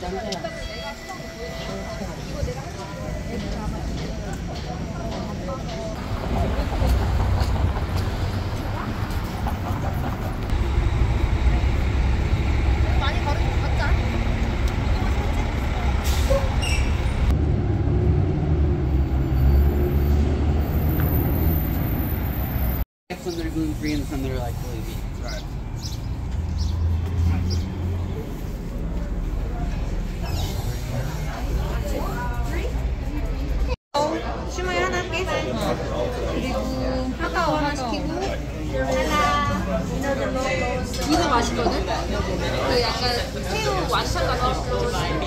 When they're gluten free and some that are like fully vegan. Right. 完胜了这种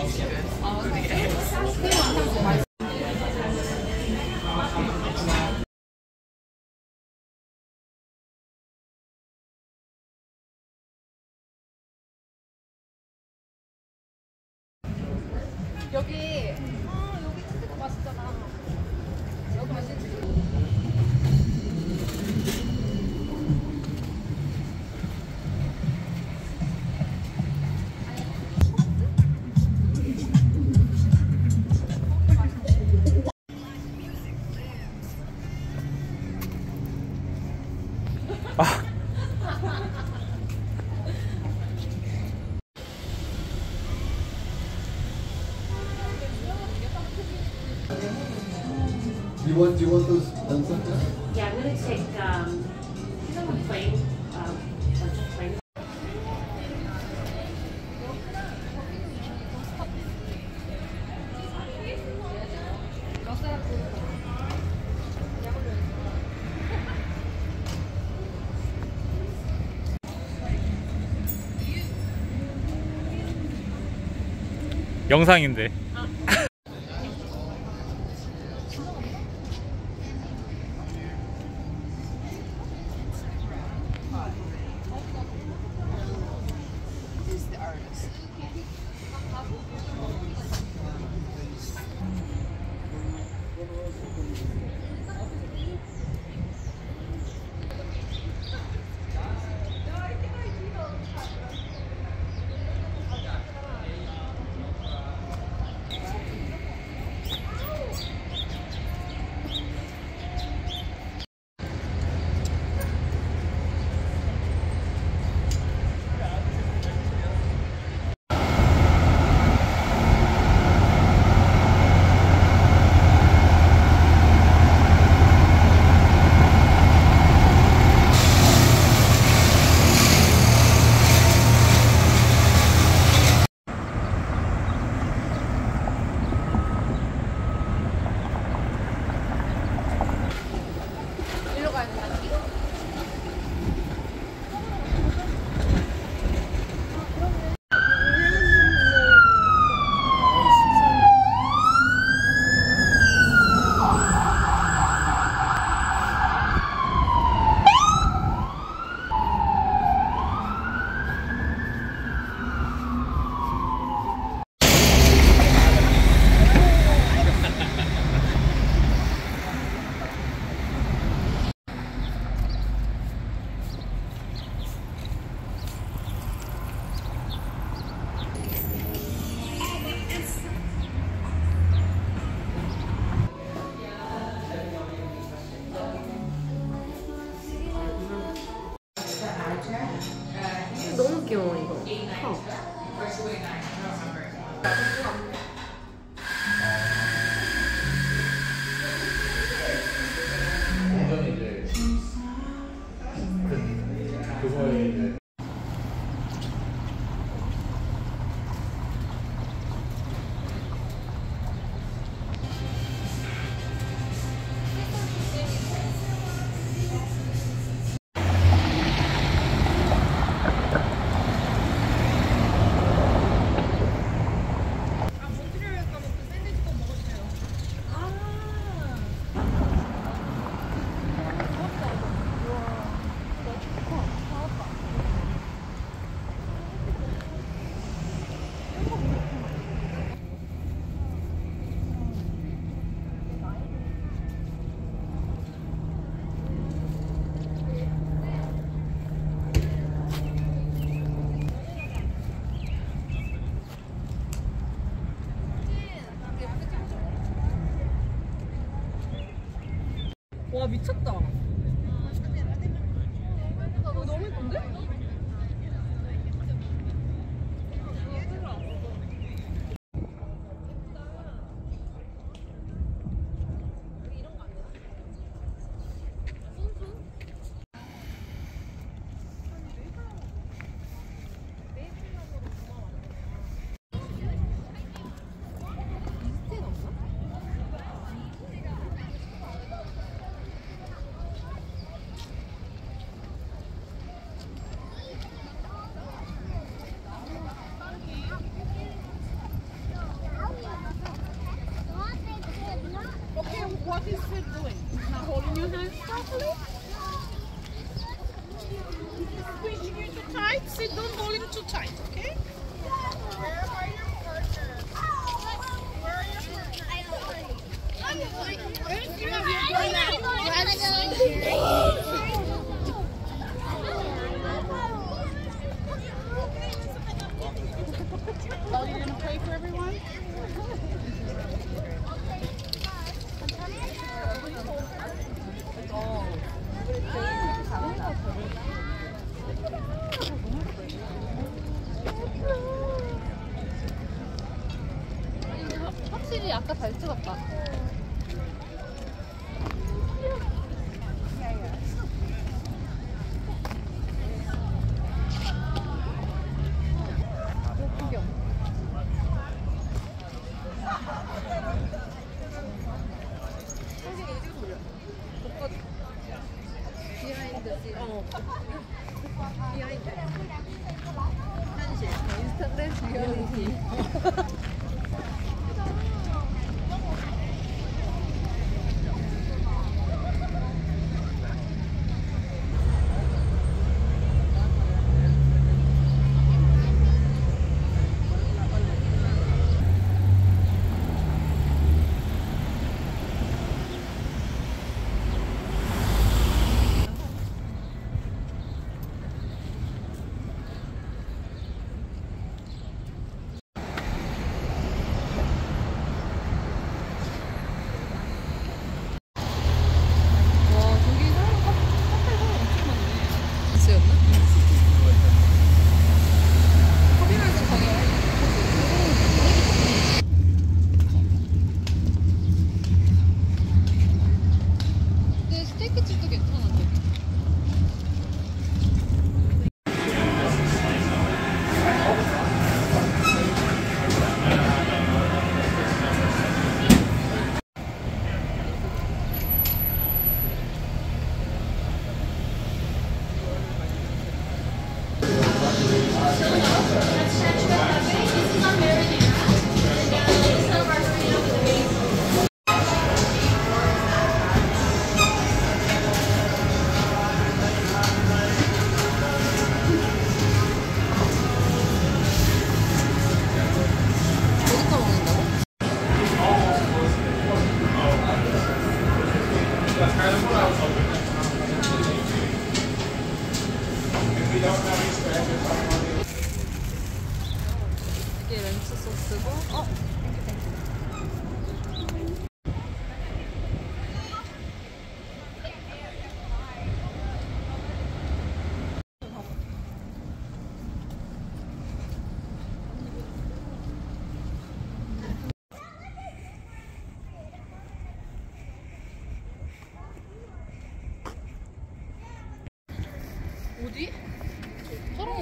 You want, do you want those done sometimes? Yeah, I'm gonna take, um, the plain, um, of plain. 영상인데. 너 와 미쳤다. 확실히 아까 잘 찍었다. 비하인드. 현실. 인스타그램 비하인드.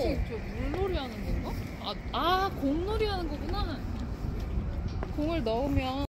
사실 저 물놀이 하는 건가? 아, 아 공놀이 하는 거구나. 공을 넣으면